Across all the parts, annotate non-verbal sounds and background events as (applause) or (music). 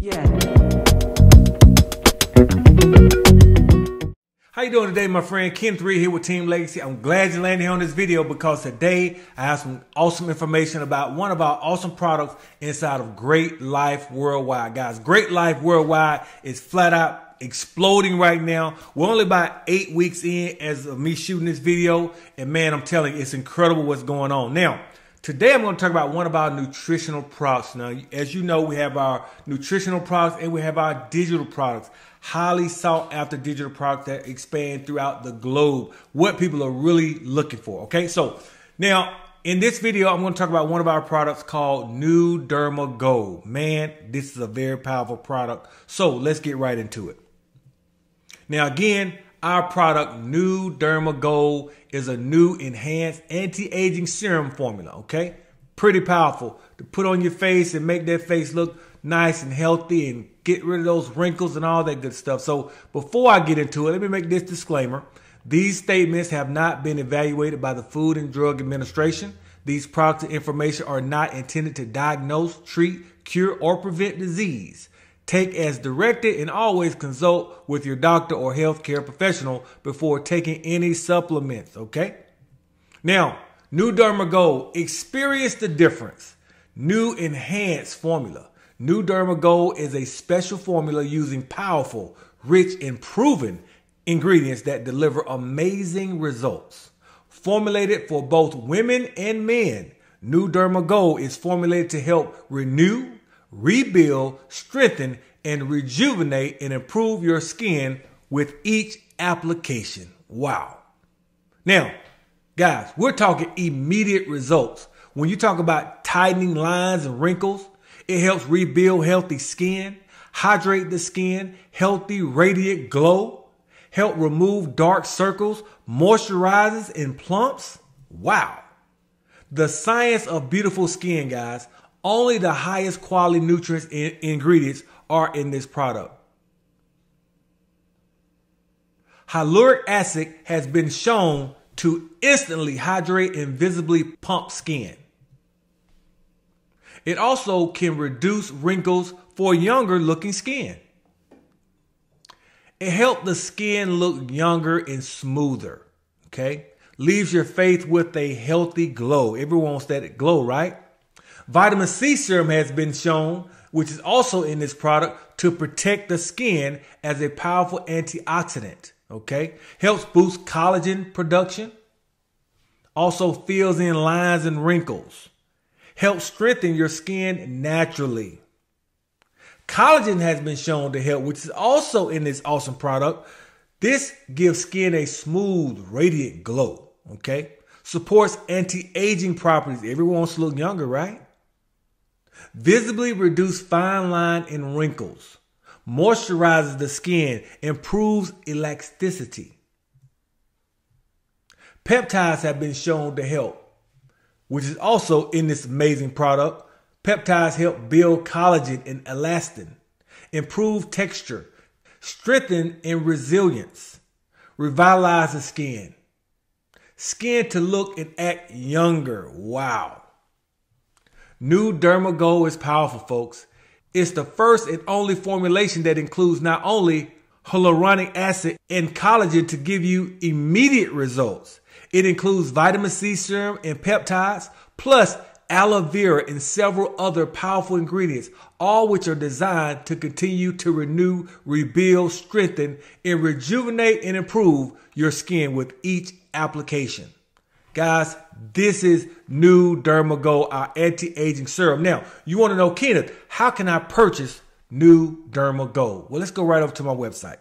Yeah. How you doing today, my friend? Keenith here with Team Legacy. I'm glad you landed here on this video because today I have some awesome information about one of our awesome products inside of Great Life Worldwide. Guys, Great Life Worldwide is flat out exploding right now. We're only about eight weeks in as of me shooting this video. And man, I'm telling you, it's incredible what's going on. Now, Today I'm going to talk about one of our nutritional products. Now, as you know, we have our nutritional products and we have our digital products. Highly sought after digital products that expand throughout the globe. What people are really looking for. Okay, so now in this video, I'm going to talk about one of our products called Nu-Derma Gold. Man, this is a very powerful product. So let's get right into it. Now, again, our product, Nu-Derma Gold, is a new enhanced anti-aging serum formula, okay? Pretty powerful to put on your face and make that face look nice and healthy and get rid of those wrinkles and all that good stuff. So before I get into it, let me make this disclaimer. These statements have not been evaluated by the Food and Drug Administration. These products and information are not intended to diagnose, treat, cure, or prevent disease. Take as directed and always consult with your doctor or healthcare professional before taking any supplements, okay? Now, Nu-Derma Gold, experience the difference. New enhanced formula. Nu-Derma Gold is a special formula using powerful, rich, and proven ingredients that deliver amazing results. Formulated for both women and men, Nu-Derma Gold is formulated to help renew, rebuild, strengthen, and rejuvenate and improve your skin with each application. Wow. Now, guys, we're talking immediate results. When you talk about tightening lines and wrinkles, it helps rebuild healthy skin, hydrate the skin, healthy, radiant glow, help remove dark circles, moisturizes and plumps. Wow. The science of beautiful skin, guys. Only the highest quality nutrients and ingredients are in this product. Hyaluronic acid has been shown to instantly hydrate and visibly pump skin. It also can reduce wrinkles for younger looking skin. It helps the skin look younger and smoother. Okay. Leaves your face with a healthy glow. Everyone wants that glow, right? Vitamin C serum has been shown, which is also in this product, to protect the skin as a powerful antioxidant. Okay. Helps boost collagen production. Also fills in lines and wrinkles. Helps strengthen your skin naturally. Collagen has been shown to help, which is also in this awesome product. This gives skin a smooth, radiant glow. Okay. Supports anti-aging properties. Everyone wants to look younger, right? Visibly reduce fine line and wrinkles, moisturizes the skin, improves elasticity. Peptides have been shown to help, which is also in this amazing product. Peptides help build collagen and elastin, improve texture, strengthen and resilience, revitalize the skin, skin to look and act younger. Wow. Nu-Derma Gold is powerful, folks. It's the first and only formulation that includes not only hyaluronic acid and collagen to give you immediate results. It includes vitamin C serum and peptides, plus aloe vera and several other powerful ingredients, all which are designed to continue to renew, rebuild, strengthen, and rejuvenate and improve your skin with each application. Guys, this is Nu-Derma Gold, our anti-aging serum. Now, you want to know, Keenith, how can I purchase Nu-Derma Gold? Well, let's go right over to my website.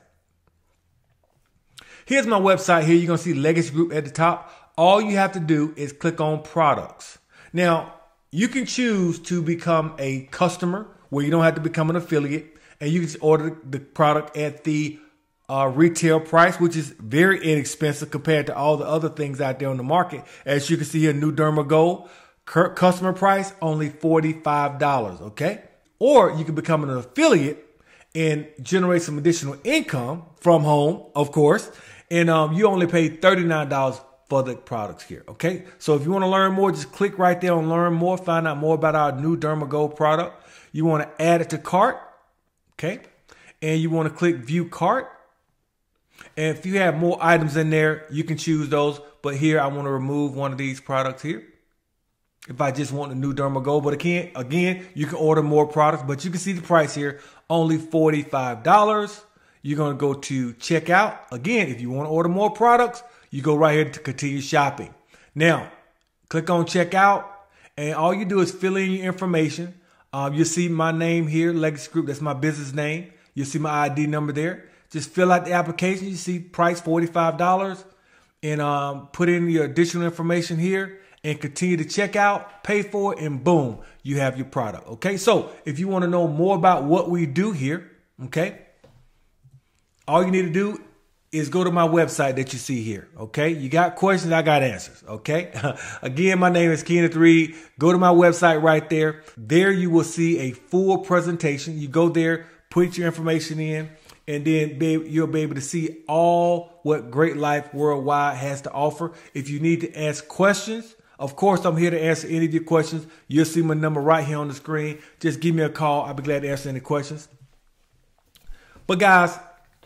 Here's my website here. You're going to see Legacy Group at the top. All you have to do is click on products. Now, you can choose to become a customer where you don't have to become an affiliate and you can order the product at the uh, retail price, which is very inexpensive compared to all the other things out there on the market. As you can see here, Nu-Derma Gold, customer price only $45, okay? Or you can become an affiliate and generate some additional income from home, of course. And um, you only pay $39 for the products here, okay? So if you want to learn more, just click right there on learn more, find out more about our Nu-Derma Gold product. You want to add it to cart Okay. And you want to click view cart. And if you have more items in there, you can choose those. But here I want to remove one of these products here. If I just want a Nu-Derma Gold. But again, again, you can order more products, but you can see the price here, only $45. You're going to go to checkout. Again, if you want to order more products, you go right here to continue shopping. Now, click on checkout, and all you do is fill in your information. Um, you'll see my name here, Legacy Group. That's my business name. You'll see my ID number there. Just fill out the application. You see price $45 and um, put in your additional information here and continue to check out, pay for it, and boom, you have your product. Okay. So if you want to know more about what we do here, okay, all you need to do is go to my website that you see here. Okay. You got questions, I got answers. Okay. (laughs) Again, my name is Keenith Reed. Go to my website right there. There you will see a full presentation. You go there, put your information in, and then be, you'll be able to see all what Great Life Worldwide has to offer. If you need to ask questions, of course, I'm here to answer any of your questions. You'll see my number right here on the screen. Just give me a call. I'll be glad to answer any questions. But guys,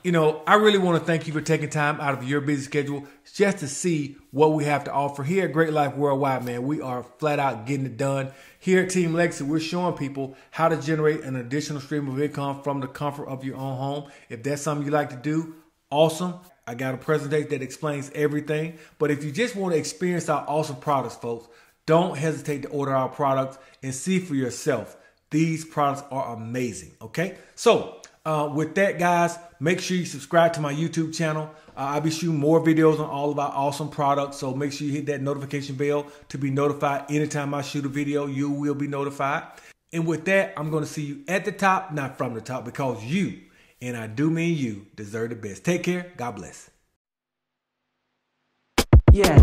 you know, I really want to thank you for taking time out of your busy schedule just to see what we have to offer here at Great Life Worldwide, man. We are flat out getting it done. Here at Team Legacy, we're showing people how to generate an additional stream of income from the comfort of your own home. If that's something you like to do, awesome. I got a presentation that explains everything. But if you just want to experience our awesome products, folks, don't hesitate to order our products and see for yourself. These products are amazing. Okay. So, uh, with that, guys, make sure you subscribe to my YouTube channel. Uh, I'll be shooting more videos on all of our awesome products. So make sure you hit that notification bell to be notified anytime I shoot a video. You will be notified. And with that, I'm going to see you at the top, not from the top, because you, and I do mean you, deserve the best. Take care. God bless. Yeah.